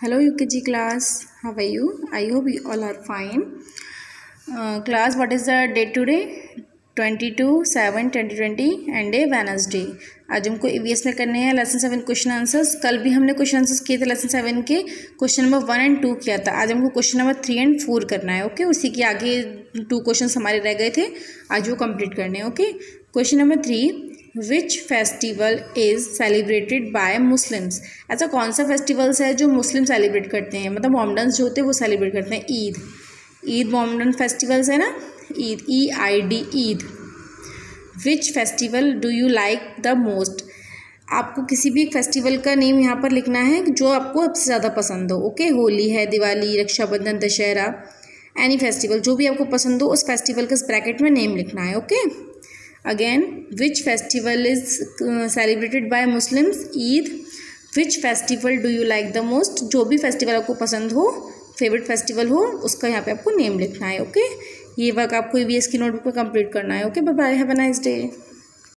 hello ukg class. How are you? I hope you all are fine. Uh, class what is the date today? 22 7 2020 and a Wednesday आज हमको EVS में करने हैं lesson seven question answers कल भी हमने question answers किए थे लेसन सेवन के. Question number one and two किया था. आज हमको question number three and four करना है ओके okay? उसी के आगे टू क्वेश्चन हमारे रह गए थे. आज वो कंप्लीट करने हैं okay question number three which festival is celebrated by Muslims ऐसा कौन सा फेस्टिवल्स है जो मुस्लिम सेलिब्रेट करते हैं? मतलब मोमडन्स जो होते हैं वो सेलिब्रेट करते हैं ईद। ईद मोमडन फेस्टिवल्स है ना? Eid E I D Eid. Which festival do you like the most आपको किसी भी फेस्टिवल का नेम यहाँ पर लिखना है जो आपको सबसे ज़्यादा पसंद हो ओके होली है, दिवाली, रक्षाबंधन, दशहरा एनी फेस्टिवल जो भी आपको पसंद हो, उस फेस्टिवल के ब्रैकेट में नेम लिखना है okay again which festival is celebrated by Muslims Eid which festival do you like the most जो भी फेस्टिवल आपको पसंद हो फेवरेट फेस्टिवल हो, उसका यहाँ पे आपको नेम लिखना है ओके okay? ये वर्क आपको ई बी एस की नोटबुक पर कंप्लीट करना है okay bye have a nice day